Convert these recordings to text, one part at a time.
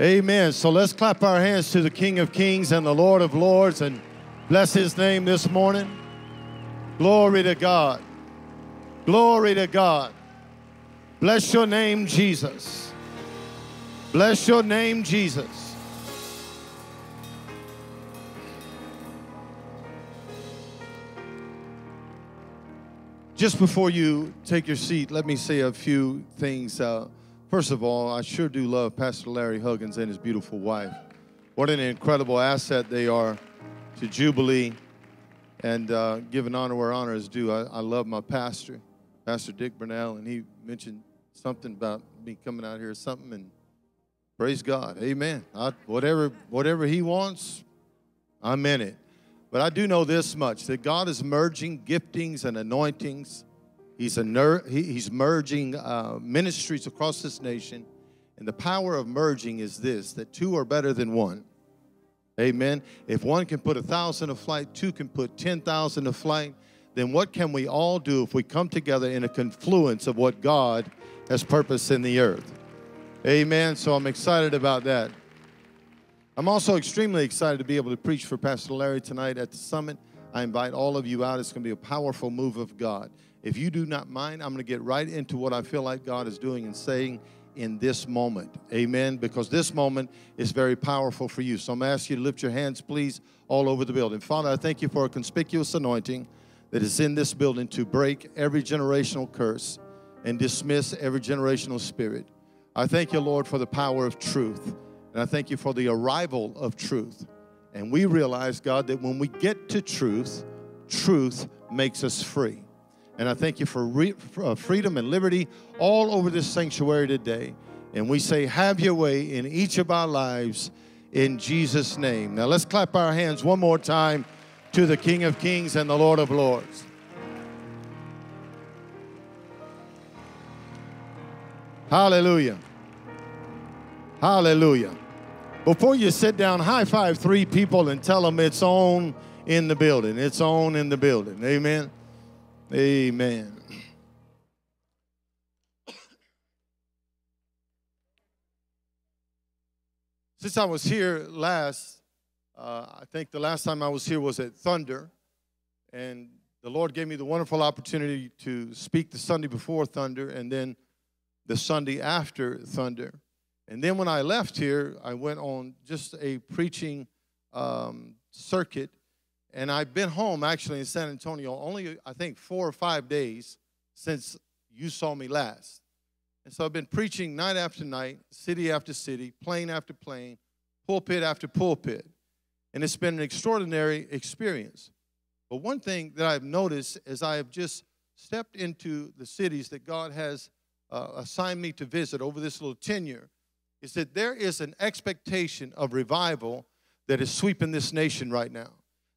Amen. So let's clap our hands to the King of Kings and the Lord of Lords and bless his name this morning. Glory to God. Glory to God. Bless your name, Jesus. Bless your name, Jesus. Just before you take your seat, let me say a few things. Uh, first of all, I sure do love Pastor Larry Huggins and his beautiful wife. What an incredible asset they are to Jubilee and uh, giving honor where honor is due. I, I love my pastor, Pastor Dick Bernal, and he mentioned something about me coming out here or something, and praise God, Amen. I, whatever whatever He wants, I'm in it. But I do know this much: that God is merging giftings and anointings. He's a ner- he, He's merging uh, ministries across this nation, and the power of merging is this: that two are better than one. Amen. If one can put a thousand to flight, two can put ten thousand to flight. Then what can we all do if we come together in a confluence of what God has purpose in the earth. Amen. So I'm excited about that. I'm also extremely excited to be able to preach for Pastor Larry tonight at the summit. I invite all of you out. It's going to be a powerful move of God. If you do not mind, I'm going to get right into what I feel like God is doing and saying in this moment. Amen. Because this moment is very powerful for you. So I'm going to ask you to lift your hands, please, all over the building. Father, I thank you for a conspicuous anointing that is in this building to break every generational curse and dismiss every generational spirit. I thank you, Lord, for the power of truth. And I thank you for the arrival of truth. And we realize, God, that when we get to truth, truth makes us free. And I thank you for, re- for uh, freedom and liberty all over this sanctuary today. And we say, have your way in each of our lives in Jesus' name. Now let's clap our hands one more time to the King of Kings and the Lord of Lords. Hallelujah. Hallelujah. Before you sit down, high five three people and tell them it's on in the building. It's on in the building. Amen. Amen. Since I was here last, uh, I think the last time I was here was at Thunder, and the Lord gave me the wonderful opportunity to speak the Sunday before Thunder, and then the Sunday after Thunder. And then when I left here, I went on just a preaching um, circuit. And I've been home actually in San Antonio only, I think, four or five days since you saw me last. And so I've been preaching night after night, city after city, plane after plane, pulpit after pulpit. And it's been an extraordinary experience. But one thing that I've noticed as I have just stepped into the cities that God has uh, assigned me to visit over this little tenure is that there is an expectation of revival that is sweeping this nation right now.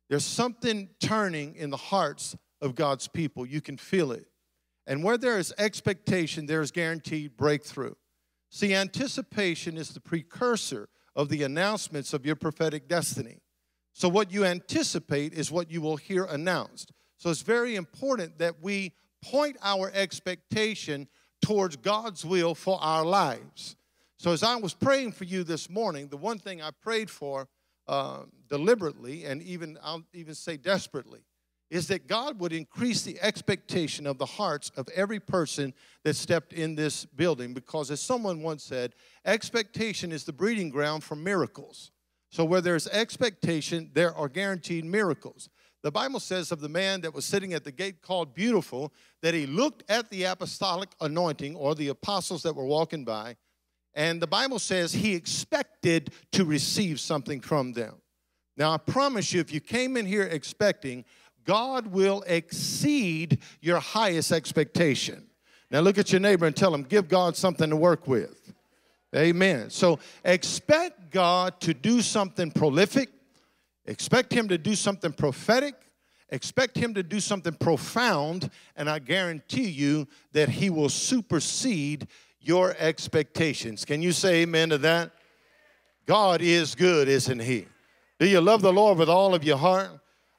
There's something turning in the hearts of God's people. You can feel it. And where there is expectation, there is guaranteed breakthrough. See, anticipation is the precursor of the announcements of your prophetic destiny. So, what you anticipate is what you will hear announced. So, it's very important that we point our expectation towards God's will for our lives. So, as I was praying for you this morning, the one thing I prayed for uh, deliberately and even I'll even say desperately is that God would increase the expectation of the hearts of every person that stepped in this building. Because, as someone once said, expectation is the breeding ground for miracles. So, where there's expectation, there are guaranteed miracles. The Bible says of the man that was sitting at the gate called Beautiful that he looked at the apostolic anointing or the apostles that were walking by, and the Bible says he expected to receive something from them. Now, I promise you, if you came in here expecting, God will exceed your highest expectation. Now, look at your neighbor and tell him, give God something to work with. Amen. So, expect God to do something prolific Expect him to do something prophetic. Expect him to do something profound, and I guarantee you that he will supersede your expectations. Can you say amen to that? God is good, isn't he? Do you love the Lord with all of your heart?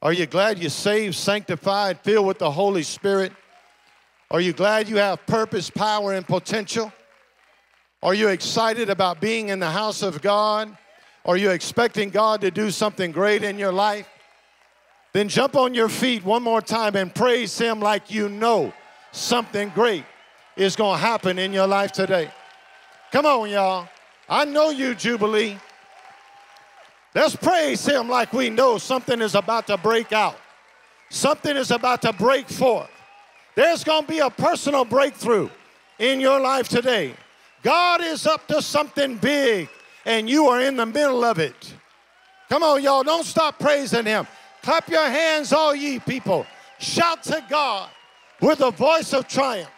Are you glad you're saved, sanctified, filled with the Holy Spirit? Are you glad you have purpose, power, and potential? Are you excited about being in the house of God? Are you expecting God to do something great in your life? Then jump on your feet one more time and praise Him like you know something great is going to happen in your life today. Come on, y'all. I know you, Jubilee. Let's praise Him like we know something is about to break out, something is about to break forth. There's going to be a personal breakthrough in your life today. God is up to something big, and you are in the middle of it. Come on, y'all, don't stop praising Him. Clap your hands, all ye people. Shout to God with a voice of triumph.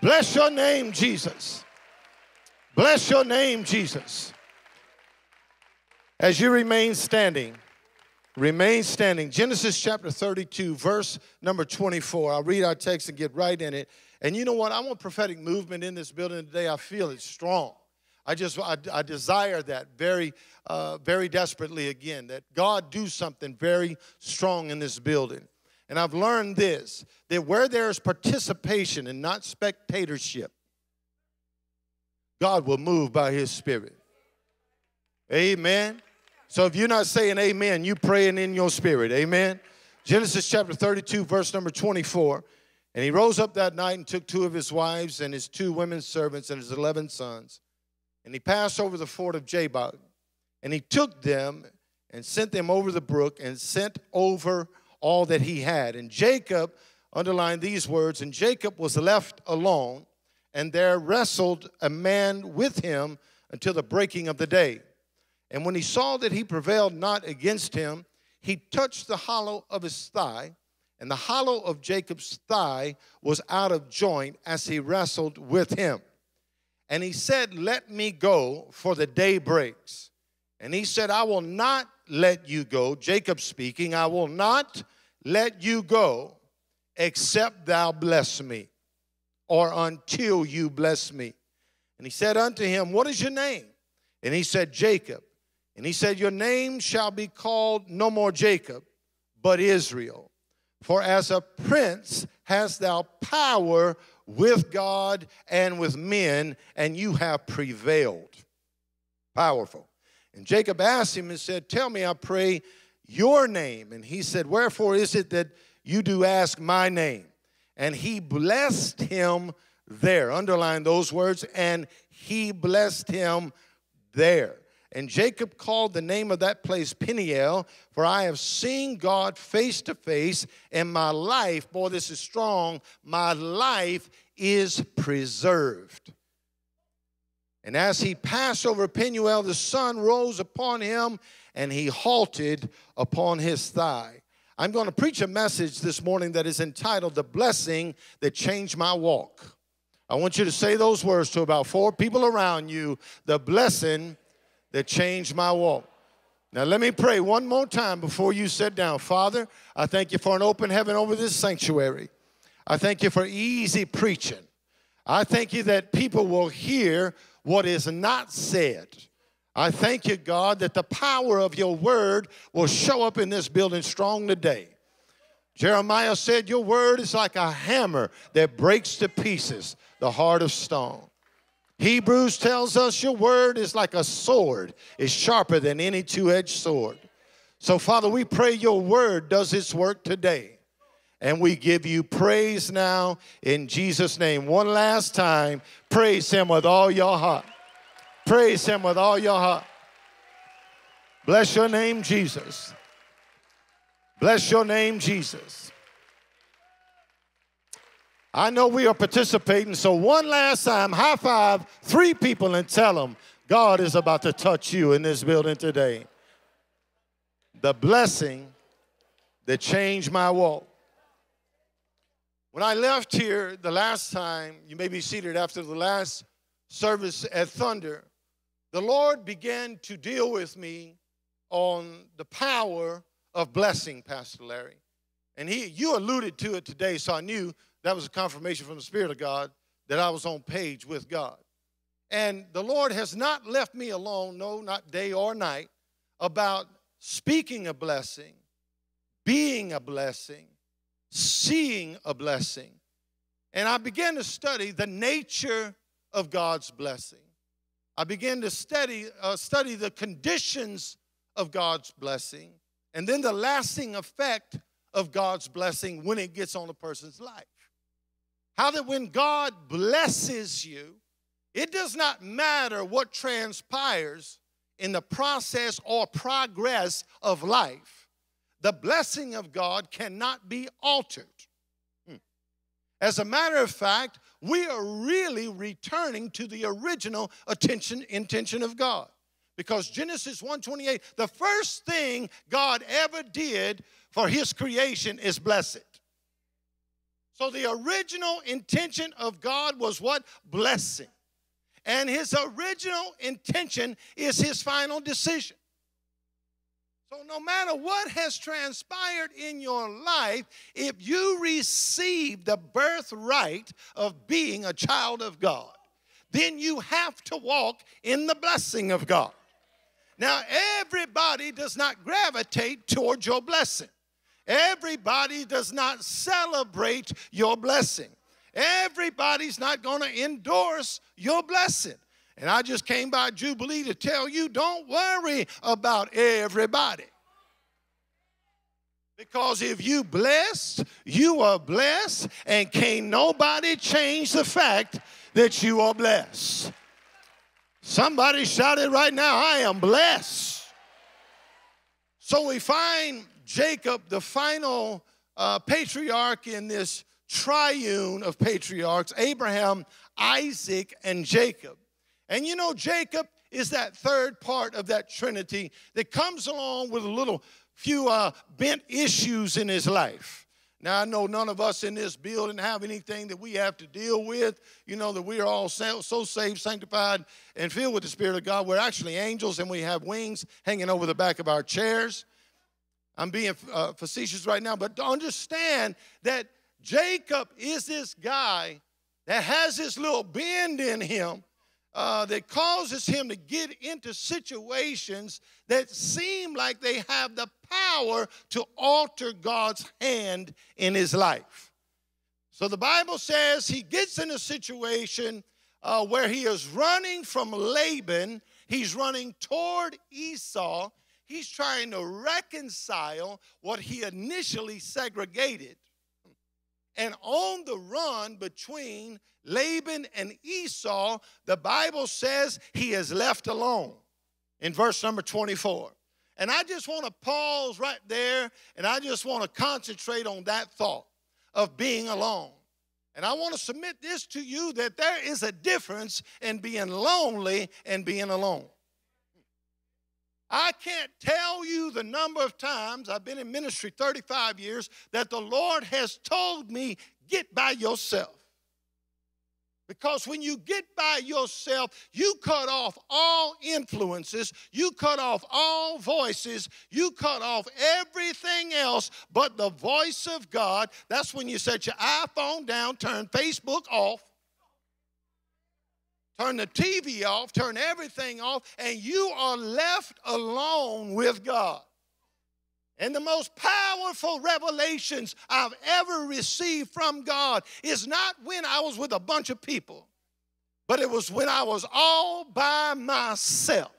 Bless your name, Jesus. Bless your name, Jesus. As you remain standing, remain standing. Genesis chapter 32, verse number 24. I'll read our text and get right in it. And you know what? I want prophetic movement in this building today. I feel it strong. I just I, I desire that very, uh, very desperately again. That God do something very strong in this building. And I've learned this: that where there is participation and not spectatorship, God will move by His Spirit. Amen. So if you're not saying amen, you praying in your spirit. Amen. Genesis chapter 32, verse number 24. And he rose up that night and took two of his wives and his two women servants and his 11 sons. And he passed over the ford of Jabbok. And he took them and sent them over the brook and sent over all that he had. And Jacob, underlined these words, and Jacob was left alone, and there wrestled a man with him until the breaking of the day. And when he saw that he prevailed not against him, he touched the hollow of his thigh, and the hollow of Jacob's thigh was out of joint as he wrestled with him. And he said, Let me go, for the day breaks. And he said, I will not let you go. Jacob speaking, I will not let you go except thou bless me, or until you bless me. And he said unto him, What is your name? And he said, Jacob. And he said, Your name shall be called no more Jacob, but Israel. For as a prince hast thou power with God and with men, and you have prevailed. Powerful. And Jacob asked him and said, Tell me, I pray, your name. And he said, Wherefore is it that you do ask my name? And he blessed him there. Underline those words, and he blessed him there. And Jacob called the name of that place Peniel, for I have seen God face to face, and my life, boy, this is strong, my life is preserved. And as he passed over Peniel, the sun rose upon him, and he halted upon his thigh. I'm going to preach a message this morning that is entitled The Blessing That Changed My Walk. I want you to say those words to about four people around you the blessing that changed my walk. Now, let me pray one more time before you sit down. Father, I thank you for an open heaven over this sanctuary. I thank you for easy preaching. I thank you that people will hear what is not said. I thank you, God, that the power of your word will show up in this building strong today. Jeremiah said, Your word is like a hammer that breaks to pieces the heart of stone. Hebrews tells us your word is like a sword, it's sharper than any two edged sword. So, Father, we pray your word does its work today. And we give you praise now in Jesus' name. One last time, praise him with all your heart. Praise him with all your heart. Bless your name, Jesus. Bless your name, Jesus. I know we are participating, so one last time, high five three people and tell them God is about to touch you in this building today. The blessing that changed my walk. When I left here the last time, you may be seated after the last service at Thunder, the Lord began to deal with me on the power of blessing, Pastor Larry. And he, you alluded to it today, so I knew that was a confirmation from the Spirit of God that I was on page with God. And the Lord has not left me alone, no, not day or night, about speaking a blessing, being a blessing, seeing a blessing. And I began to study the nature of God's blessing. I began to study, uh, study the conditions of God's blessing and then the lasting effect of God's blessing when it gets on a person's life. How that when God blesses you, it does not matter what transpires in the process or progress of life, the blessing of God cannot be altered. Hmm. As a matter of fact, we are really returning to the original attention intention of God. Because Genesis 1:28, the first thing God ever did for his creation is bless it. So the original intention of God was what? Blessing. And his original intention is his final decision. So, no matter what has transpired in your life, if you receive the birthright of being a child of God, then you have to walk in the blessing of God. Now, everybody does not gravitate towards your blessing, everybody does not celebrate your blessing. Everybody's not going to endorse your blessing. And I just came by Jubilee to tell you don't worry about everybody. Because if you blessed, you are blessed, and can't nobody change the fact that you are blessed. Somebody shouted right now, I am blessed. So we find Jacob, the final uh, patriarch in this triune of patriarchs Abraham, Isaac, and Jacob. And you know, Jacob is that third part of that Trinity that comes along with a little few uh, bent issues in his life. Now, I know none of us in this building have anything that we have to deal with. You know that we are all so, saved, sanctified, and filled with the Spirit of God. We're actually angels and we have wings hanging over the back of our chairs. I'm being uh, facetious right now, but understand that Jacob is this guy that has this little bend in him uh, that causes him to get into situations that seem like they have the power to alter God's hand in his life. So the Bible says he gets in a situation uh, where he is running from Laban, he's running toward Esau, he's trying to reconcile what he initially segregated and on the run between Laban and Esau, the Bible says he is left alone in verse number 24. And I just want to pause right there and I just want to concentrate on that thought of being alone. And I want to submit this to you that there is a difference in being lonely and being alone. I can't tell you the number of times I've been in ministry 35 years that the Lord has told me, get by yourself. Because when you get by yourself, you cut off all influences, you cut off all voices, you cut off everything else but the voice of God. That's when you set your iPhone down, turn Facebook off, turn the TV off, turn everything off, and you are left alone with God. And the most powerful revelations I've ever received from God is not when I was with a bunch of people, but it was when I was all by myself.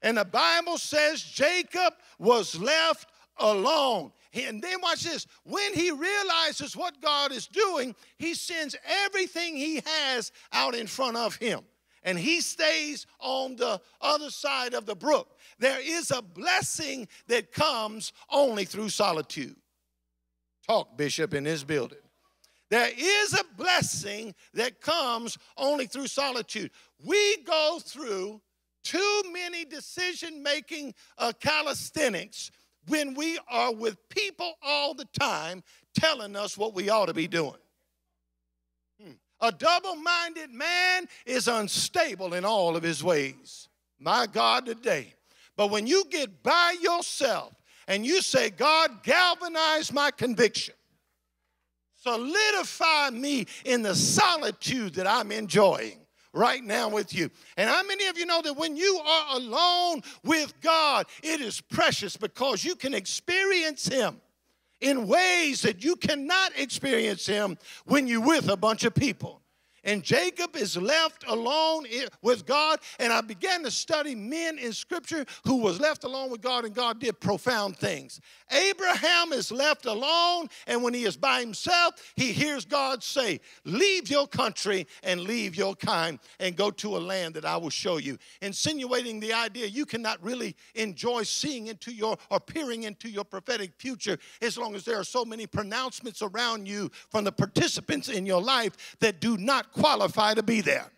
And the Bible says Jacob was left alone. And then watch this. When he realizes what God is doing, he sends everything he has out in front of him. And he stays on the other side of the brook. There is a blessing that comes only through solitude. Talk, Bishop, in this building. There is a blessing that comes only through solitude. We go through too many decision making uh, calisthenics when we are with people all the time telling us what we ought to be doing. Hmm. A double minded man is unstable in all of his ways. My God, today. But when you get by yourself and you say, God, galvanize my conviction, solidify me in the solitude that I'm enjoying right now with you. And how many of you know that when you are alone with God, it is precious because you can experience Him in ways that you cannot experience Him when you're with a bunch of people. And Jacob is left alone with God. And I began to study men in Scripture who was left alone with God, and God did profound things. Abraham is left alone, and when he is by himself, he hears God say, Leave your country and leave your kind and go to a land that I will show you. Insinuating the idea you cannot really enjoy seeing into your or peering into your prophetic future as long as there are so many pronouncements around you from the participants in your life that do not qualify to be there.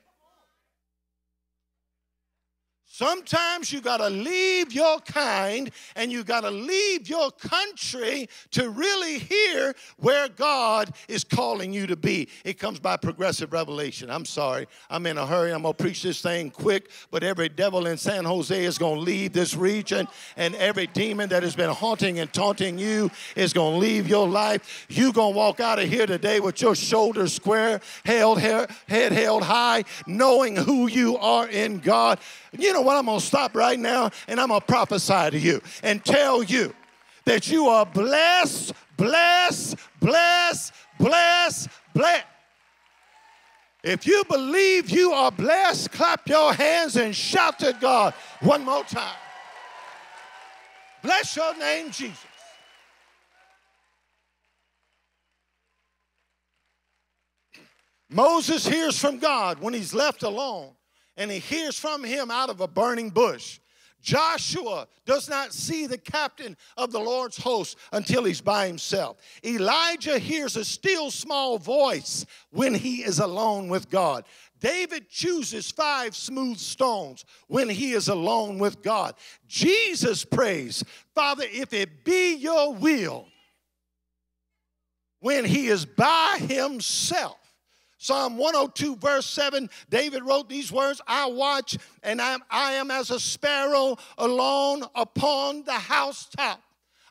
Sometimes you got to leave your kind and you got to leave your country to really hear where God is calling you to be. It comes by progressive revelation. I'm sorry, I'm in a hurry. I'm going to preach this thing quick, but every devil in San Jose is going to leave this region, and every demon that has been haunting and taunting you is going to leave your life. You're going to walk out of here today with your shoulders square, held, head held high, knowing who you are in God. You know what? I'm going to stop right now and I'm going to prophesy to you and tell you that you are blessed, blessed, blessed, blessed, blessed. If you believe you are blessed, clap your hands and shout to God one more time. Bless your name, Jesus. Moses hears from God when he's left alone and he hears from him out of a burning bush. Joshua does not see the captain of the Lord's host until he's by himself. Elijah hears a still small voice when he is alone with God. David chooses five smooth stones when he is alone with God. Jesus prays, Father, if it be your will, when he is by himself. Psalm 102, verse 7, David wrote these words I watch, and I am, I am as a sparrow alone upon the housetop.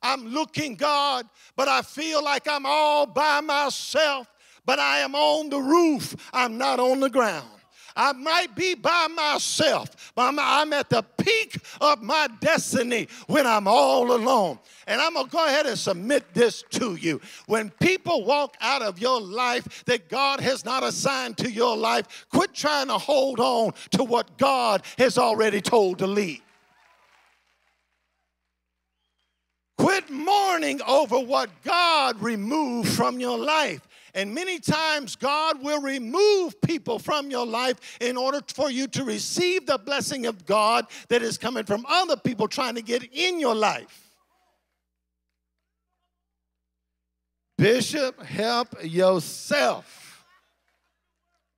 I'm looking, God, but I feel like I'm all by myself, but I am on the roof, I'm not on the ground. I might be by myself, but I'm, I'm at the peak of my destiny when I'm all alone. And I'm going to go ahead and submit this to you. When people walk out of your life that God has not assigned to your life, quit trying to hold on to what God has already told to leave. Quit mourning over what God removed from your life. And many times, God will remove people from your life in order for you to receive the blessing of God that is coming from other people trying to get in your life. Bishop, help yourself.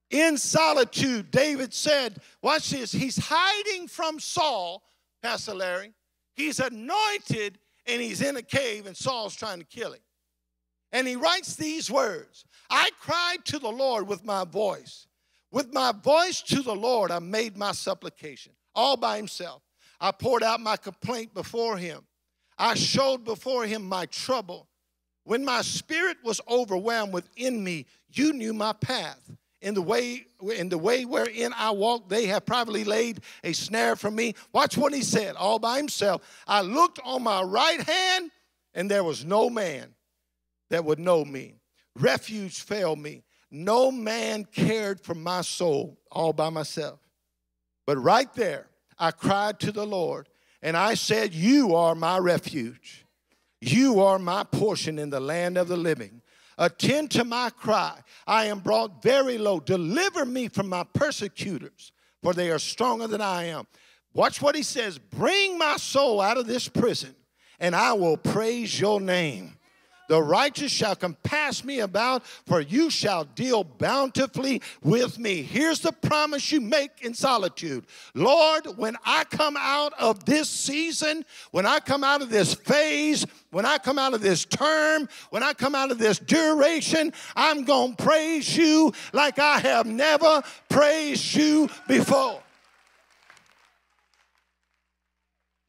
In solitude, David said, Watch this, he's hiding from Saul, Pastor Larry. He's anointed and he's in a cave, and Saul's trying to kill him. And he writes these words I cried to the Lord with my voice. With my voice to the Lord, I made my supplication, all by himself. I poured out my complaint before him. I showed before him my trouble. When my spirit was overwhelmed within me, you knew my path. In the way, in the way wherein I walked, they have privately laid a snare for me. Watch what he said, all by himself. I looked on my right hand, and there was no man that would know me. Refuge failed me. No man cared for my soul all by myself. But right there, I cried to the Lord and I said, You are my refuge. You are my portion in the land of the living. Attend to my cry. I am brought very low. Deliver me from my persecutors, for they are stronger than I am. Watch what he says Bring my soul out of this prison, and I will praise your name. The righteous shall compass me about, for you shall deal bountifully with me. Here's the promise you make in solitude Lord, when I come out of this season, when I come out of this phase, when I come out of this term, when I come out of this duration, I'm going to praise you like I have never praised you before.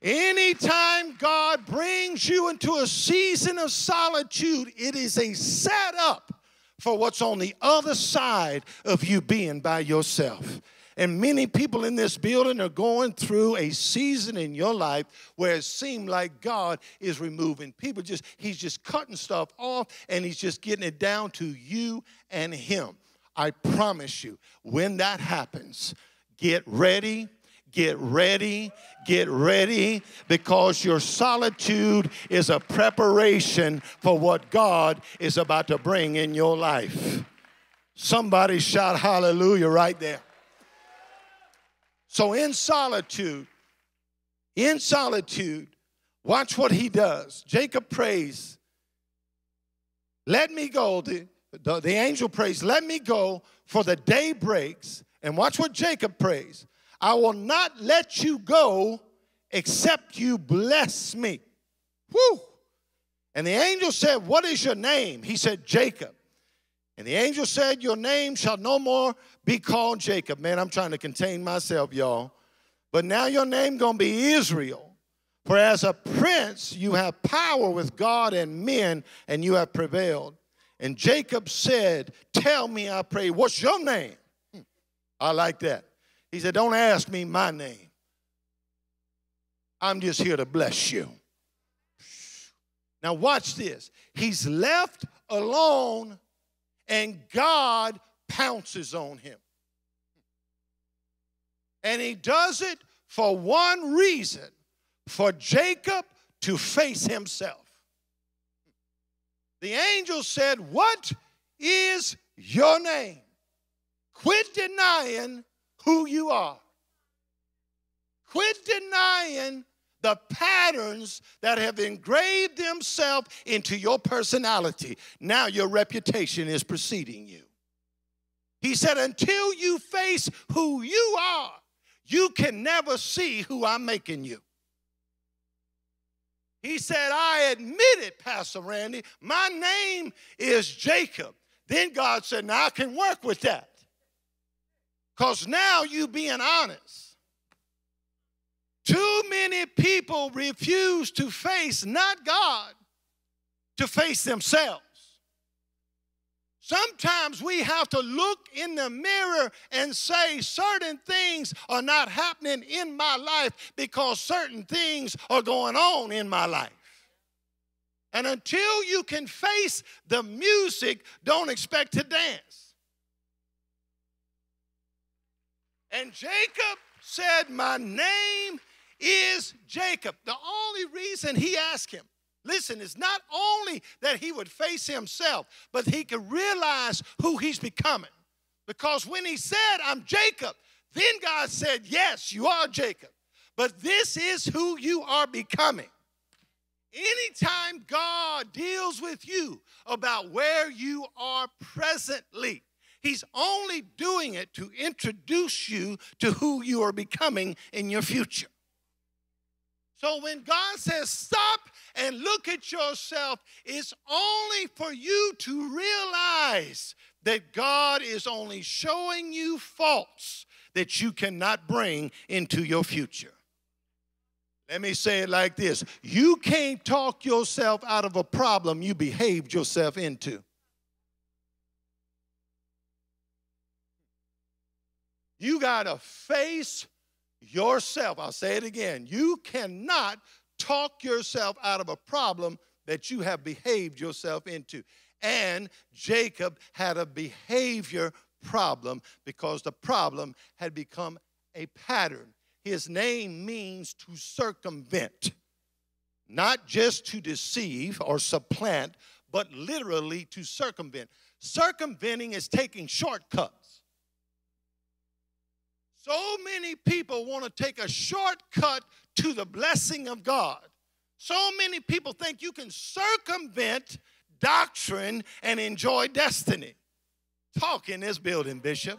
Anytime God brings you into a season of solitude, it is a setup for what's on the other side of you being by yourself. And many people in this building are going through a season in your life where it seems like God is removing people. Just He's just cutting stuff off and He's just getting it down to you and Him. I promise you, when that happens, get ready, get ready, get ready, because your solitude is a preparation for what God is about to bring in your life. Somebody shout hallelujah right there. So, in solitude, in solitude, watch what he does. Jacob prays, Let me go. The, the, the angel prays, Let me go, for the day breaks. And watch what Jacob prays I will not let you go except you bless me. Whew. And the angel said, What is your name? He said, Jacob. And the angel said, Your name shall no more be called Jacob. Man, I'm trying to contain myself, y'all. But now your name gonna be Israel. For as a prince, you have power with God and men, and you have prevailed. And Jacob said, Tell me, I pray, what's your name? Hmm. I like that. He said, Don't ask me my name. I'm just here to bless you. Now, watch this. He's left alone, and God pounces on him. And he does it for one reason for Jacob to face himself. The angel said, What is your name? Quit denying who you are. Quit denying the patterns that have engraved themselves into your personality. Now your reputation is preceding you. He said, Until you face who you are, you can never see who I'm making you. He said, I admit it, Pastor Randy. My name is Jacob. Then God said, Now I can work with that. Because now you being honest. Too many people refuse to face not God, to face themselves. Sometimes we have to look in the mirror and say certain things are not happening in my life because certain things are going on in my life. And until you can face the music, don't expect to dance. And Jacob said, My name is Jacob. The only reason he asked him, Listen, is not only that he would face himself, but he could realize who he's becoming. Because when he said, I'm Jacob, then God said, Yes, you are Jacob, but this is who you are becoming. Anytime God deals with you about where you are presently, He's only doing it to introduce you to who you are becoming in your future. So when God says stop and look at yourself, it's only for you to realize that God is only showing you faults that you cannot bring into your future. Let me say it like this you can't talk yourself out of a problem you behaved yourself into. You got to face yourself. I'll say it again. You cannot talk yourself out of a problem that you have behaved yourself into. And Jacob had a behavior problem because the problem had become a pattern. His name means to circumvent, not just to deceive or supplant, but literally to circumvent. Circumventing is taking shortcuts. So many people want to take a shortcut to the blessing of God. So many people think you can circumvent doctrine and enjoy destiny. Talk in this building, Bishop.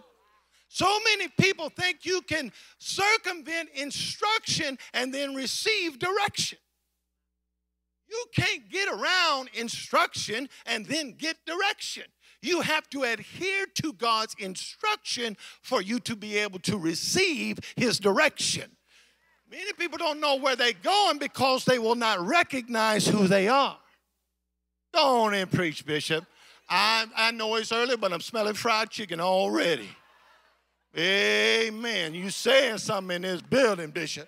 So many people think you can circumvent instruction and then receive direction. You can't get around instruction and then get direction. You have to adhere to God's instruction for you to be able to receive His direction. Many people don't know where they're going because they will not recognize who they are. Go on and preach, Bishop. I, I know it's early, but I'm smelling fried chicken already. Amen. You saying something in this building, Bishop.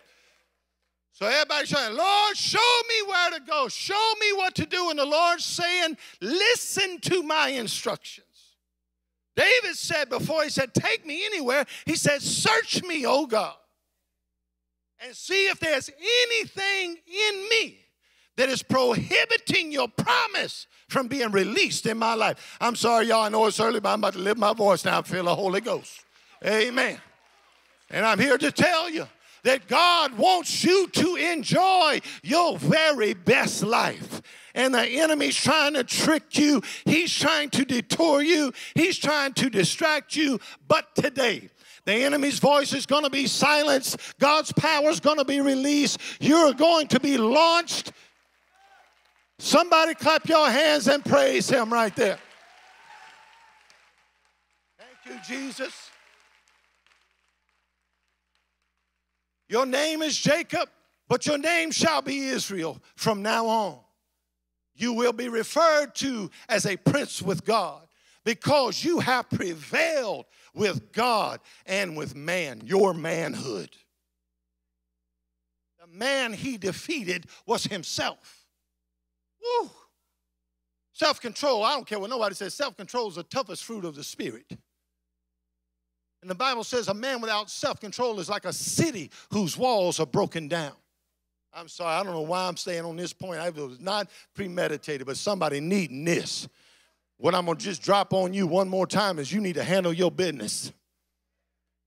So everybody's saying, Lord, show me where to go. Show me what to do. And the Lord's saying, listen to my instructions. David said before he said, Take me anywhere, he said, Search me, O God, and see if there's anything in me that is prohibiting your promise from being released in my life. I'm sorry, y'all. I know it's early, but I'm about to lift my voice now. I feel the Holy Ghost. Amen. And I'm here to tell you that God wants you to enjoy your very best life. And the enemy's trying to trick you, he's trying to detour you, he's trying to distract you. But today, the enemy's voice is going to be silenced. God's power is going to be released. You're going to be launched. Somebody clap your hands and praise him right there. Thank you, Jesus. Your name is Jacob, but your name shall be Israel from now on. You will be referred to as a prince with God because you have prevailed with God and with man, your manhood. The man he defeated was himself. Woo! Self control, I don't care what nobody says, self control is the toughest fruit of the Spirit. And the Bible says a man without self control is like a city whose walls are broken down. I'm sorry, I don't know why I'm staying on this point. I was not premeditated, but somebody needing this. What I'm going to just drop on you one more time is you need to handle your business.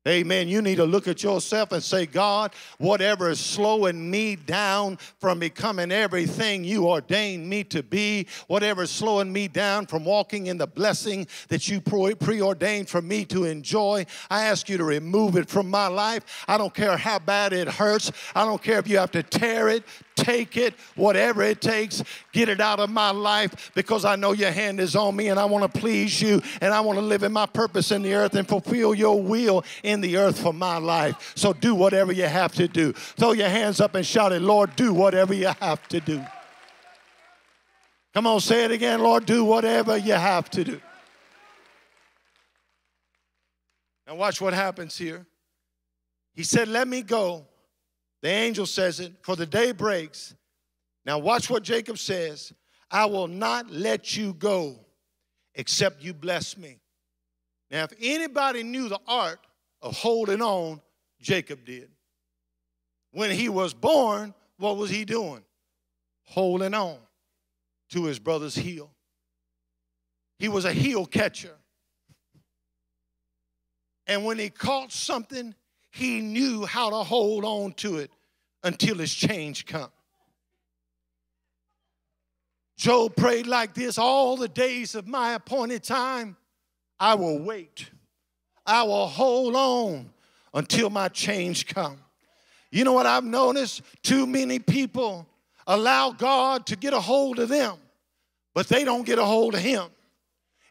Amen. You need to look at yourself and say, God, whatever is slowing me down from becoming everything you ordained me to be, whatever is slowing me down from walking in the blessing that you preordained for me to enjoy, I ask you to remove it from my life. I don't care how bad it hurts. I don't care if you have to tear it, take it, whatever it takes, get it out of my life because I know your hand is on me and I want to please you and I want to live in my purpose in the earth and fulfill your will in the earth for my life. So do whatever you have to do. Throw your hands up and shout it, Lord, do whatever you have to do. Come on, say it again, Lord, do whatever you have to do. Now, watch what happens here. He said, Let me go the angel says it, for the day breaks. Now, watch what Jacob says I will not let you go except you bless me. Now, if anybody knew the art of holding on, Jacob did. When he was born, what was he doing? Holding on to his brother's heel. He was a heel catcher. And when he caught something, he knew how to hold on to it until his change come. Job prayed like this all the days of my appointed time. I will wait. I will hold on until my change come. You know what I've noticed? Too many people allow God to get a hold of them, but they don't get a hold of Him.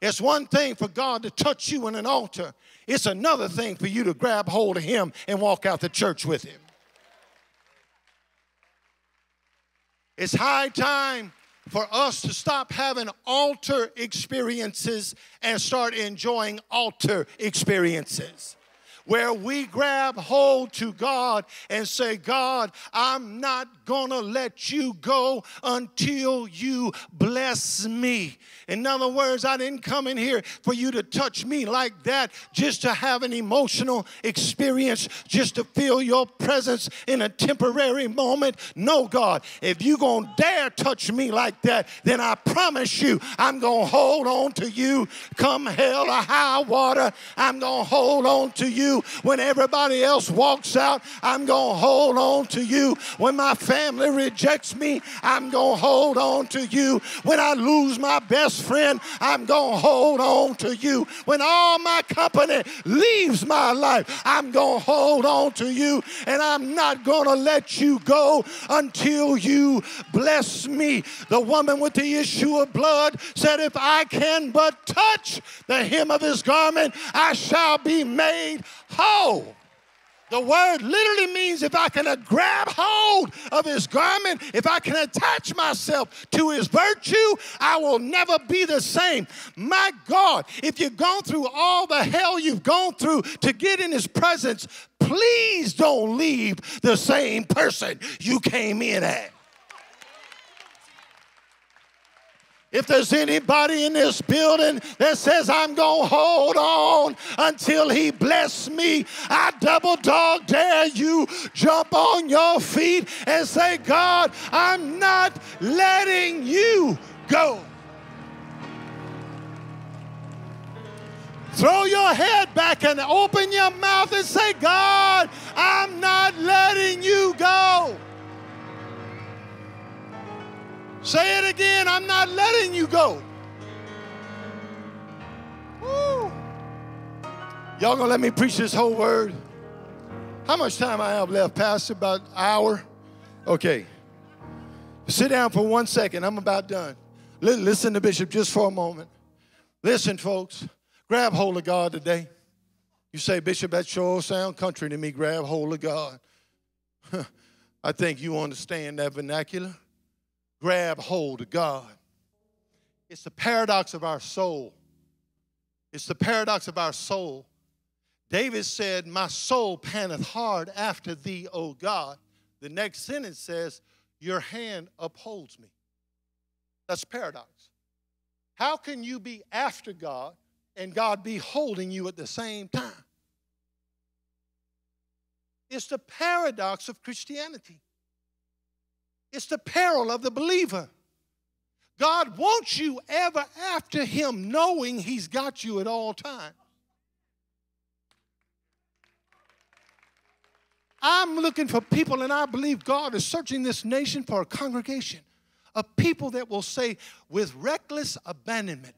It's one thing for God to touch you in an altar, it's another thing for you to grab hold of Him and walk out the church with Him. It's high time for us to stop having altar experiences and start enjoying altar experiences where we grab hold to God and say, God, I'm not gonna let you go until you bless me. In other words, I didn't come in here for you to touch me like that just to have an emotional experience, just to feel your presence in a temporary moment. No, God, if you gonna dare touch me like that, then I promise you I'm gonna hold on to you come hell or high water. I'm gonna hold on to you when everybody else walks out. I'm gonna hold on to you when my family family rejects me, I'm going to hold on to you. When I lose my best friend, I'm going to hold on to you. When all my company leaves my life, I'm going to hold on to you. And I'm not going to let you go until you bless me. The woman with the issue of blood said, If I can but touch the hem of his garment, I shall be made whole. The word literally means if I can uh, grab hold of his garment, if I can attach myself to his virtue, I will never be the same. My God, if you've gone through all the hell you've gone through to get in his presence, please don't leave the same person you came in at. If there's anybody in this building that says, I'm going to hold on until he bless me, I double dog dare you jump on your feet and say, God, I'm not letting you go. Throw your head back and open your mouth and say, God, I'm not letting you go. Say it again. I'm not letting you go. Woo. Y'all gonna let me preach this whole word? How much time I have left, Pastor? About an hour? Okay. Sit down for one second. I'm about done. Listen to Bishop just for a moment. Listen, folks. Grab hold of God today. You say, Bishop, that sure sound country to me. Grab hold of God. I think you understand that vernacular grab hold of God. It's the paradox of our soul. It's the paradox of our soul. David said, My soul panteth hard after thee, O God. The next sentence says, Your hand upholds me. That's paradox. How can you be after God and God be holding you at the same time? It's the paradox of Christianity. It's the peril of the believer. God wants you ever after Him, knowing He's got you at all times. I'm looking for people, and I believe God is searching this nation for a congregation of people that will say, with reckless abandonment,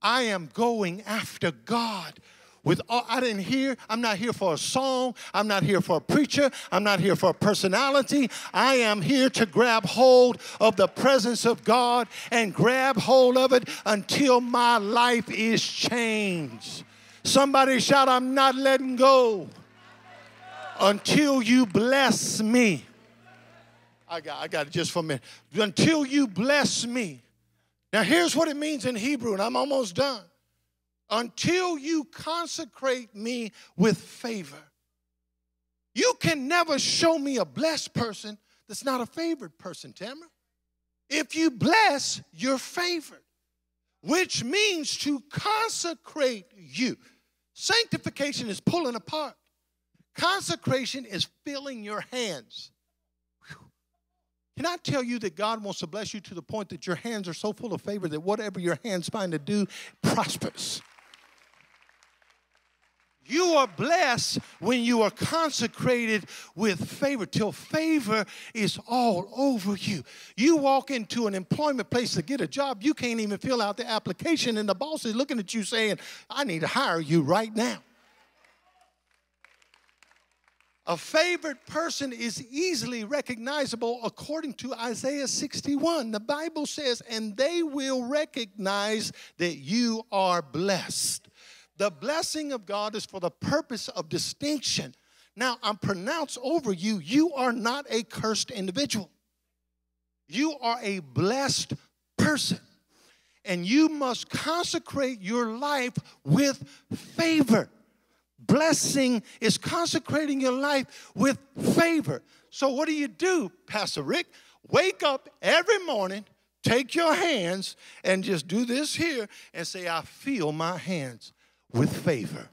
I am going after God with all, I didn't hear, I'm not here for a song, I'm not here for a preacher, I'm not here for a personality. I am here to grab hold of the presence of God and grab hold of it until my life is changed. Somebody shout, I'm not letting go until you bless me. I got, I got it just for a minute. Until you bless me. Now, here's what it means in Hebrew, and I'm almost done until you consecrate me with favor. You can never show me a blessed person that's not a favored person, Tamara. If you bless, you're favored, which means to consecrate you. Sanctification is pulling apart, consecration is filling your hands. Can I tell you that God wants to bless you to the point that your hands are so full of favor that whatever your hands find to do prospers? You are blessed when you are consecrated with favor, till favor is all over you. You walk into an employment place to get a job, you can't even fill out the application, and the boss is looking at you saying, I need to hire you right now. A favored person is easily recognizable according to Isaiah 61. The Bible says, and they will recognize that you are blessed. The blessing of God is for the purpose of distinction. Now, I'm pronounced over you, you are not a cursed individual. You are a blessed person. And you must consecrate your life with favor. Blessing is consecrating your life with favor. So, what do you do, Pastor Rick? Wake up every morning, take your hands, and just do this here and say, I feel my hands with favor.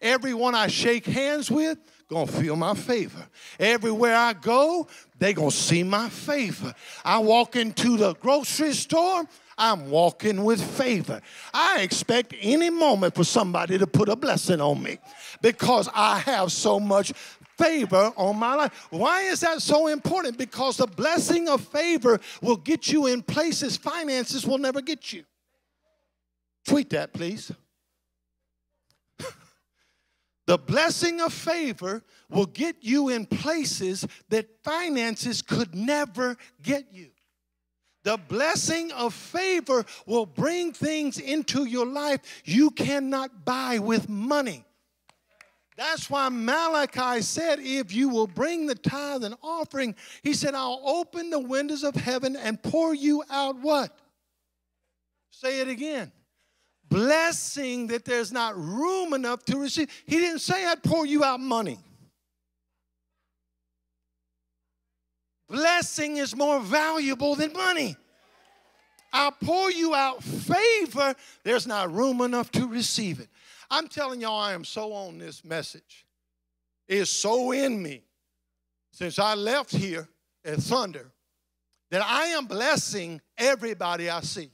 Everyone I shake hands with, gonna feel my favor. Everywhere I go, they gonna see my favor. I walk into the grocery store, I'm walking with favor. I expect any moment for somebody to put a blessing on me because I have so much favor on my life. Why is that so important? Because the blessing of favor will get you in places finances will never get you. Tweet that, please. The blessing of favor will get you in places that finances could never get you. The blessing of favor will bring things into your life you cannot buy with money. That's why Malachi said, If you will bring the tithe and offering, he said, I'll open the windows of heaven and pour you out what? Say it again blessing that there's not room enough to receive. He didn't say I'd pour you out money. Blessing is more valuable than money. I'll pour you out favor. There's not room enough to receive it. I'm telling y'all, I am so on this message. It's so in me since I left here at Thunder that I am blessing everybody I see.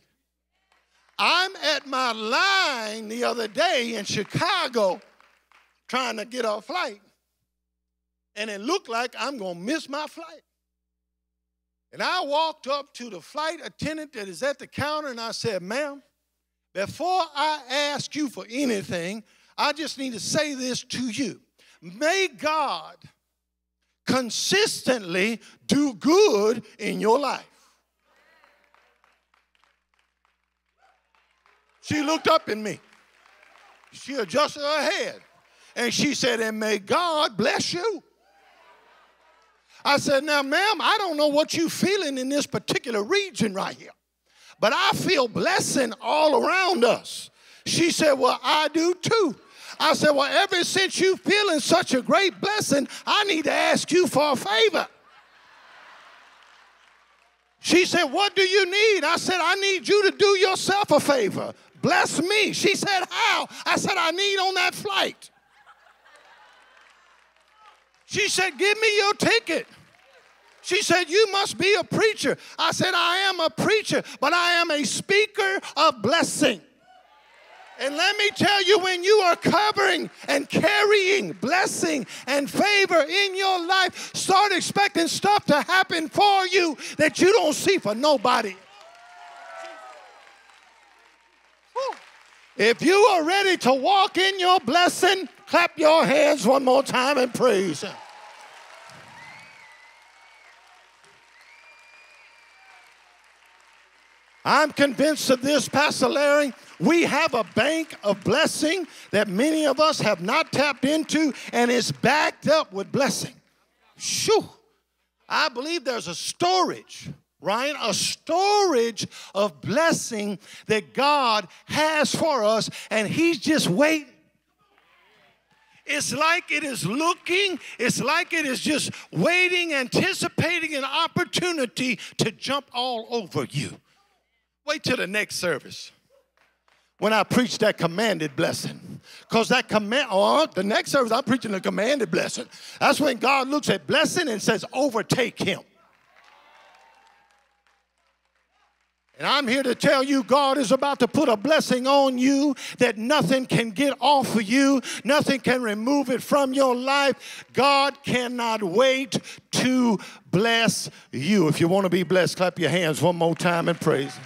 I'm at my line the other day in Chicago trying to get a flight, and it looked like I'm going to miss my flight. And I walked up to the flight attendant that is at the counter and I said, Ma'am, before I ask you for anything, I just need to say this to you. May God consistently do good in your life. She looked up at me. She adjusted her head and she said, And may God bless you. I said, Now, ma'am, I don't know what you're feeling in this particular region right here, but I feel blessing all around us. She said, Well, I do too. I said, Well, ever since you feeling such a great blessing, I need to ask you for a favor. She said, What do you need? I said, I need you to do yourself a favor. Bless me. She said, How? I said, I need on that flight. She said, Give me your ticket. She said, You must be a preacher. I said, I am a preacher, but I am a speaker of blessing. And let me tell you, when you are covering and carrying blessing and favor in your life, start expecting stuff to happen for you that you don't see for nobody. If you are ready to walk in your blessing, clap your hands one more time and praise Him. I'm convinced of this, Pastor Larry. We have a bank of blessing that many of us have not tapped into, and it's backed up with blessing. Shoo! I believe there's a storage right? A storage of blessing that God has for us, and He's just waiting. It's like it is looking, it's like it is just waiting, anticipating an opportunity to jump all over you. Wait till the next service when I preach that commanded blessing. Because that command, oh, uh, the next service, I'm preaching the commanded blessing. That's when God looks at blessing and says, overtake him. And I'm here to tell you God is about to put a blessing on you that nothing can get off of you, nothing can remove it from your life. God cannot wait to bless you. If you want to be blessed, clap your hands one more time and praise.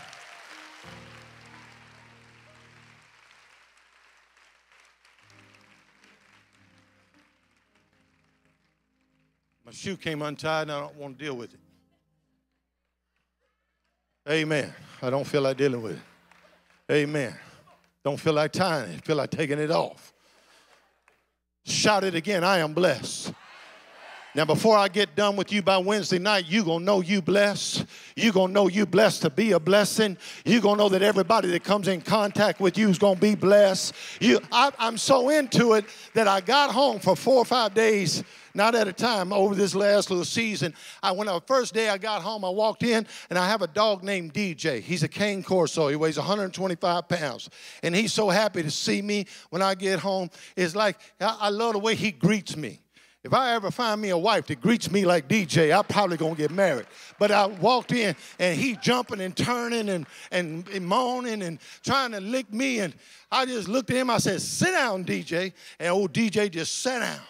My shoe came untied and I don't want to deal with it. Amen. I don't feel like dealing with it. Amen. Don't feel like tying it. Feel like taking it off. Shout it again. I am blessed. Now, before I get done with you by Wednesday night, you're going to know you blessed. You're going to know you blessed to be a blessing. You're going to know that everybody that comes in contact with you is going to be blessed. You, I, I'm so into it that I got home for four or five days not at a time over this last little season. I when the first day I got home, I walked in and I have a dog named DJ. He's a cane corso. He weighs 125 pounds, and he's so happy to see me when I get home. It's like I, I love the way he greets me. If I ever find me a wife that greets me like DJ, I'm probably gonna get married. But I walked in and he jumping and turning and, and, and moaning and trying to lick me. And I just looked at him, I said, Sit down, DJ. And old DJ just sat down.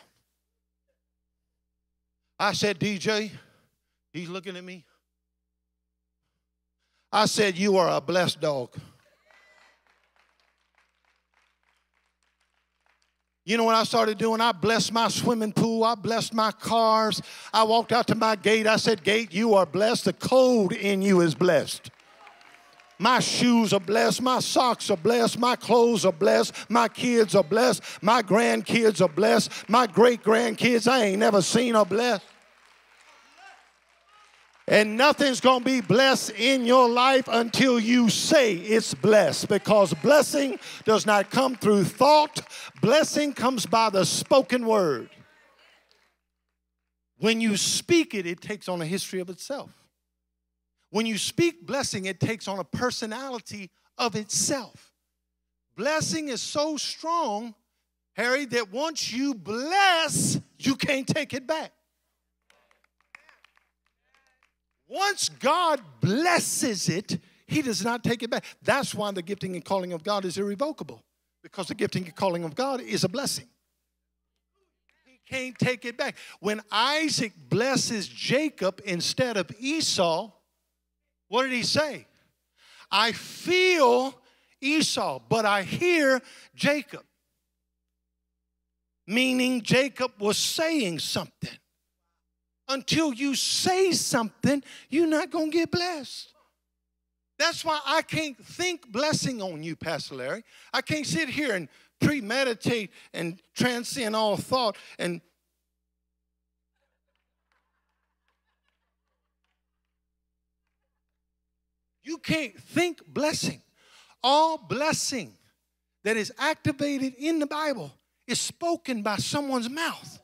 I said, DJ, he's looking at me. I said, You are a blessed dog. You know what I started doing? I blessed my swimming pool. I blessed my cars. I walked out to my gate. I said, Gate, you are blessed. The code in you is blessed. My shoes are blessed. My socks are blessed. My clothes are blessed. My kids are blessed. My grandkids are blessed. My great grandkids I ain't never seen are blessed. And nothing's going to be blessed in your life until you say it's blessed because blessing does not come through thought, blessing comes by the spoken word. When you speak it, it takes on a history of itself. When you speak blessing, it takes on a personality of itself. Blessing is so strong, Harry, that once you bless, you can't take it back. Once God blesses it, He does not take it back. That's why the gifting and calling of God is irrevocable, because the gifting and calling of God is a blessing. He can't take it back. When Isaac blesses Jacob instead of Esau, what did he say? I feel Esau, but I hear Jacob. Meaning, Jacob was saying something. Until you say something, you're not going to get blessed. That's why I can't think blessing on you, Pastor Larry. I can't sit here and premeditate and transcend all thought and You can't think blessing. All blessing that is activated in the Bible is spoken by someone's mouth.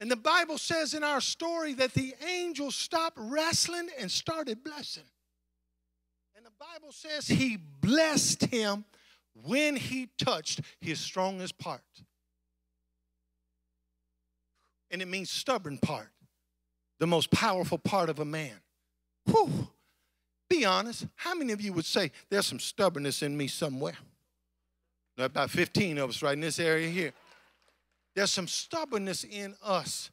And the Bible says in our story that the angel stopped wrestling and started blessing. And the Bible says he blessed him when he touched his strongest part. And it means stubborn part, the most powerful part of a man. Whew. Be honest. How many of you would say there's some stubbornness in me somewhere? About 15 of us right in this area here. There's some stubbornness in us.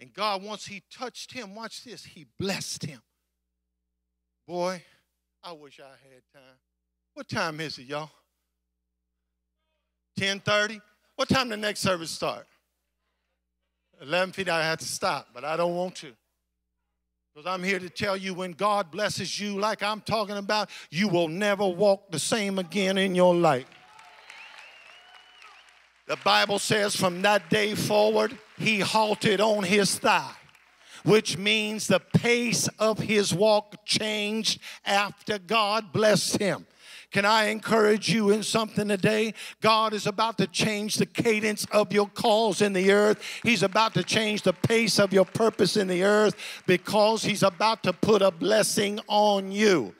And God, once He touched him, watch this, He blessed him. Boy, I wish I had time. What time is it, y'all? 10:30? What time the next service start? 11 feet, I have to stop, but I don't want to. Because I'm here to tell you when God blesses you, like I'm talking about, you will never walk the same again in your life. The Bible says from that day forward, he halted on his thigh, which means the pace of his walk changed after God blessed him. Can I encourage you in something today? God is about to change the cadence of your calls in the earth. He's about to change the pace of your purpose in the earth because He's about to put a blessing on you.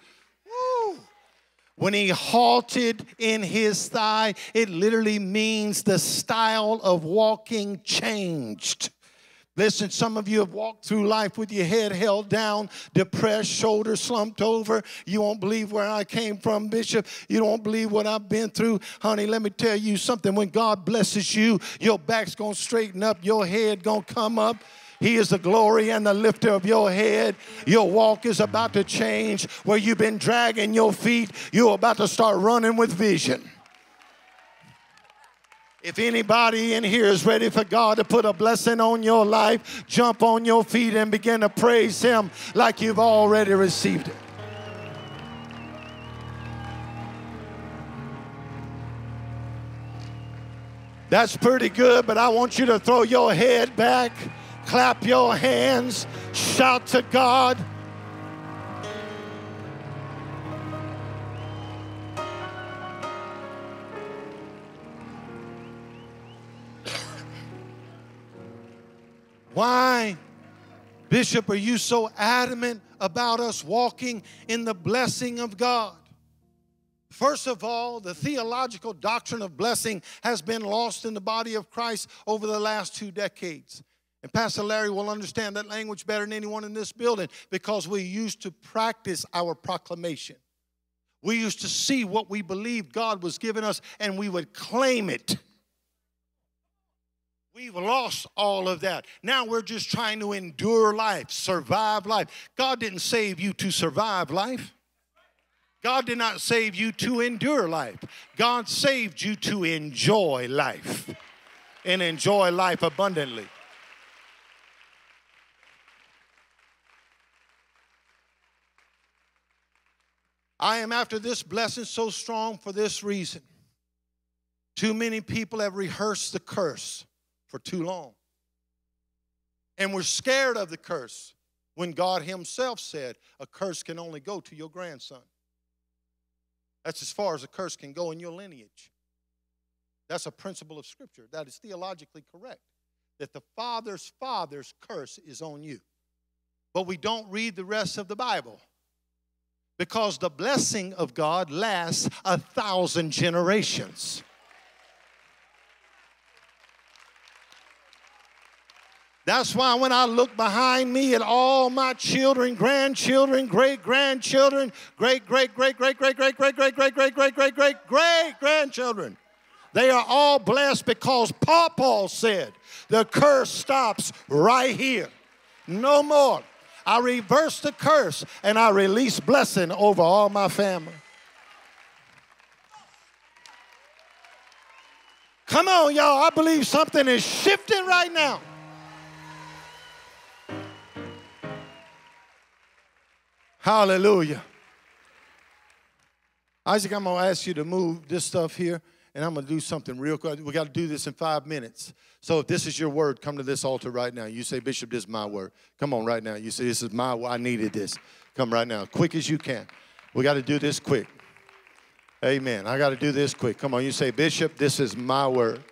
When he halted in his thigh, it literally means the style of walking changed. Listen, some of you have walked through life with your head held down, depressed, shoulders slumped over. You won't believe where I came from, Bishop. You don't believe what I've been through. Honey, let me tell you something. When God blesses you, your back's going to straighten up, your head going to come up. He is the glory and the lifter of your head. Your walk is about to change. Where you've been dragging your feet, you're about to start running with vision. If anybody in here is ready for God to put a blessing on your life, jump on your feet and begin to praise Him like you've already received it. That's pretty good, but I want you to throw your head back, clap your hands, shout to God. Why, Bishop, are you so adamant about us walking in the blessing of God? First of all, the theological doctrine of blessing has been lost in the body of Christ over the last two decades. And Pastor Larry will understand that language better than anyone in this building because we used to practice our proclamation. We used to see what we believed God was giving us and we would claim it. We've lost all of that. Now we're just trying to endure life, survive life. God didn't save you to survive life. God did not save you to endure life. God saved you to enjoy life and enjoy life abundantly. I am after this blessing so strong for this reason. Too many people have rehearsed the curse for too long. And we're scared of the curse when God Himself said a curse can only go to your grandson. That's as far as a curse can go in your lineage. That's a principle of Scripture that is theologically correct. That the father's father's curse is on you. but we don't read the rest of the Bible. Because the blessing of God lasts a thousand generations. That's why when I look behind me at all my children, grandchildren, great grandchildren, great, great, great, great, great, great, great, great, great, great, great, great, great, great grandchildren, they are all blessed because Paul said the curse stops right here. No more. I reverse the curse and I release blessing over all my family. Come on, y'all. I believe something is shifting right now. Hallelujah. Isaac, I'm going to ask you to move this stuff here, and I'm going to do something real quick. We got to do this in five minutes. So if this is your word, come to this altar right now. You say, Bishop, this is my word. Come on right now. You say, this is my word. I needed this. Come right now, quick as you can. We got to do this quick. Amen. I got to do this quick. Come on. You say, Bishop, this is my word.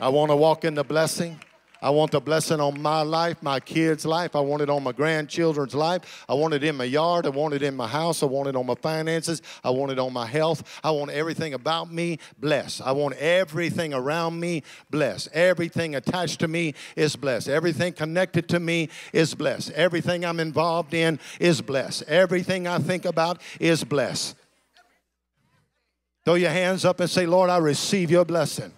I want to walk in the blessing. I want the blessing on my life, my kids' life. I want it on my grandchildren's life. I want it in my yard. I want it in my house. I want it on my finances. I want it on my health. I want everything about me blessed. I want everything around me blessed. Everything attached to me is blessed. Everything connected to me is blessed. Everything I'm involved in is blessed. Everything I think about is blessed. Throw your hands up and say, Lord, I receive your blessing.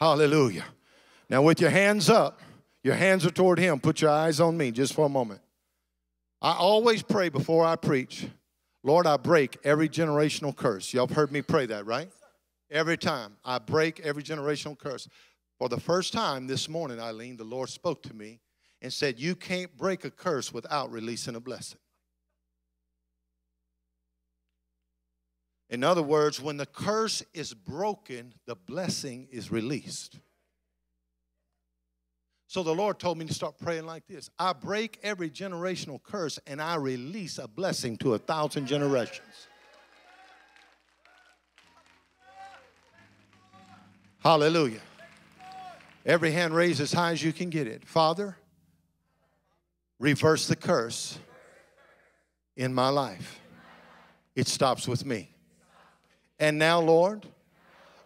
Hallelujah. Now, with your hands up, your hands are toward Him. Put your eyes on me just for a moment. I always pray before I preach, Lord, I break every generational curse. Y'all have heard me pray that, right? Every time I break every generational curse. For the first time this morning, Eileen, the Lord spoke to me and said, You can't break a curse without releasing a blessing. In other words, when the curse is broken, the blessing is released. So the Lord told me to start praying like this I break every generational curse and I release a blessing to a thousand generations. Hallelujah. Every hand raised as high as you can get it. Father, reverse the curse in my life. It stops with me. And now, Lord,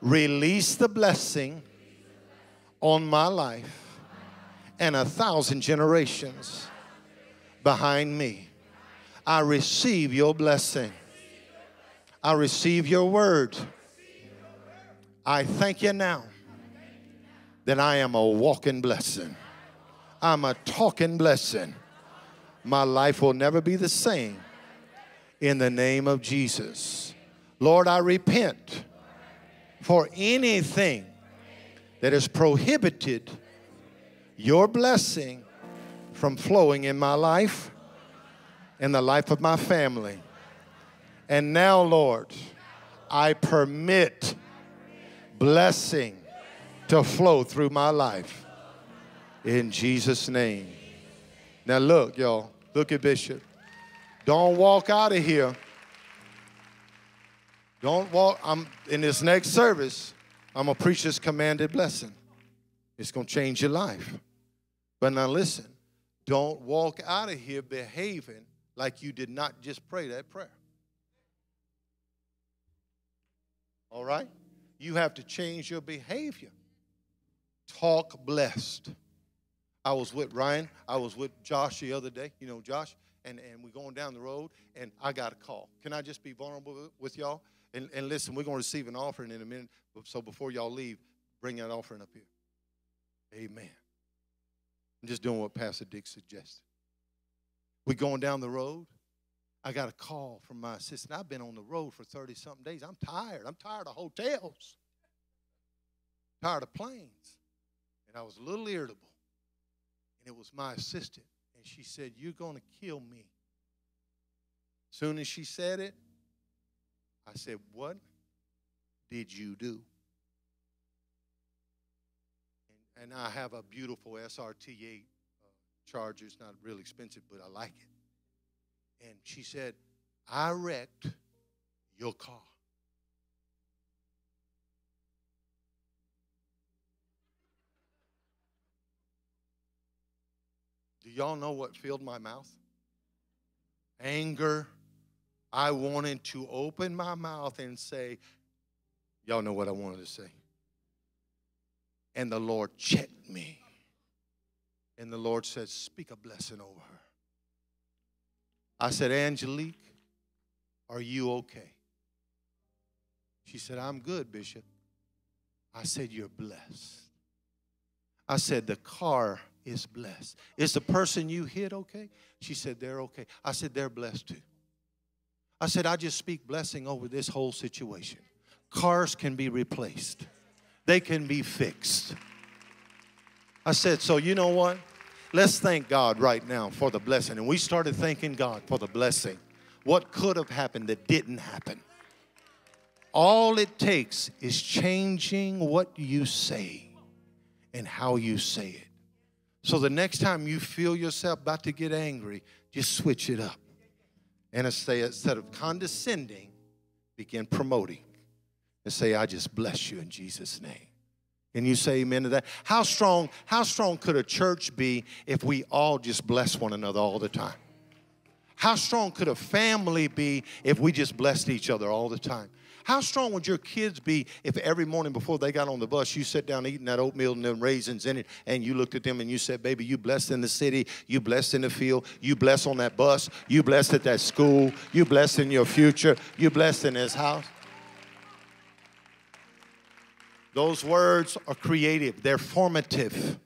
release the blessing on my life and a thousand generations behind me. I receive your blessing. I receive your word. I thank you now that I am a walking blessing. I'm a talking blessing. My life will never be the same in the name of Jesus. Lord, I repent for anything that is prohibited your blessing from flowing in my life and the life of my family. And now, Lord, I permit blessing to flow through my life in Jesus' name. Now, look, y'all, look at Bishop. Don't walk out of here. Don't walk. I'm in this next service. I'm gonna preach this commanded blessing. It's gonna change your life. But now listen, don't walk out of here behaving like you did not just pray that prayer. All right? You have to change your behavior. Talk blessed. I was with Ryan, I was with Josh the other day, you know, Josh, and, and we're going down the road, and I got a call. Can I just be vulnerable with y'all? And, and listen, we're going to receive an offering in a minute, so before y'all leave, bring that offering up here. Amen. I'm just doing what Pastor Dick suggested. We going down the road. I got a call from my assistant. I've been on the road for 30 something days. I'm tired. I'm tired of hotels, tired of planes. And I was a little irritable. And it was my assistant. And she said, You're going to kill me. Soon as she said it, I said, What did you do? And I have a beautiful SRT8 uh, charger. It's not real expensive, but I like it. And she said, I wrecked your car. Do y'all know what filled my mouth? Anger. I wanted to open my mouth and say, Y'all know what I wanted to say. And the Lord checked me. And the Lord said, Speak a blessing over her. I said, Angelique, are you okay? She said, I'm good, Bishop. I said, You're blessed. I said, The car is blessed. Is the person you hit okay? She said, They're okay. I said, They're blessed too. I said, I just speak blessing over this whole situation. Cars can be replaced, they can be fixed. I said, So you know what? Let's thank God right now for the blessing. And we started thanking God for the blessing. What could have happened that didn't happen? All it takes is changing what you say and how you say it. So the next time you feel yourself about to get angry, just switch it up. And instead of condescending, begin promoting and say, I just bless you in Jesus' name. Can you say amen to that? How strong, how strong could a church be if we all just bless one another all the time? How strong could a family be if we just blessed each other all the time? How strong would your kids be if every morning before they got on the bus, you sat down eating that oatmeal and them raisins in it, and you looked at them and you said, Baby, you blessed in the city, you blessed in the field, you blessed on that bus, you blessed at that school, you blessed in your future, you blessed in this house? Those words are creative, they're formative.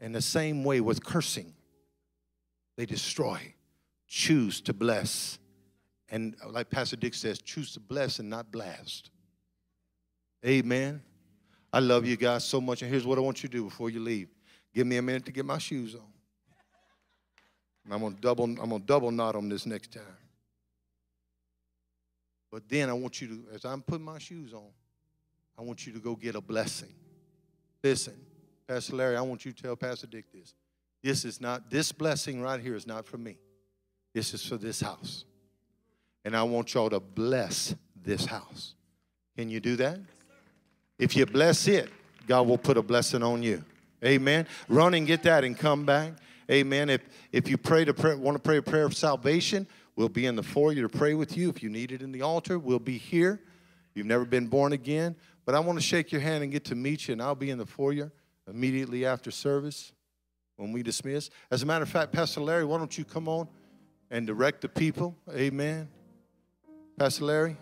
In the same way with cursing, they destroy. Choose to bless. And like Pastor Dick says, choose to bless and not blast. Amen. I love you guys so much. And here's what I want you to do before you leave. Give me a minute to get my shoes on. And I'm gonna double, I'm gonna double knot them this next time. But then I want you to, as I'm putting my shoes on, I want you to go get a blessing. Listen, Pastor Larry, I want you to tell Pastor Dick this. This is not, this blessing right here is not for me. This is for this house. And I want y'all to bless this house. Can you do that? If you bless it, God will put a blessing on you. Amen. Run and get that and come back. Amen. If if you pray to pray, want to pray a prayer of salvation, we'll be in the foyer to pray with you. If you need it in the altar, we'll be here. You've never been born again, but I want to shake your hand and get to meet you, and I'll be in the foyer immediately after service when we dismiss. As a matter of fact, Pastor Larry, why don't you come on and direct the people? Amen. Pastor Larry?